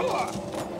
Pô!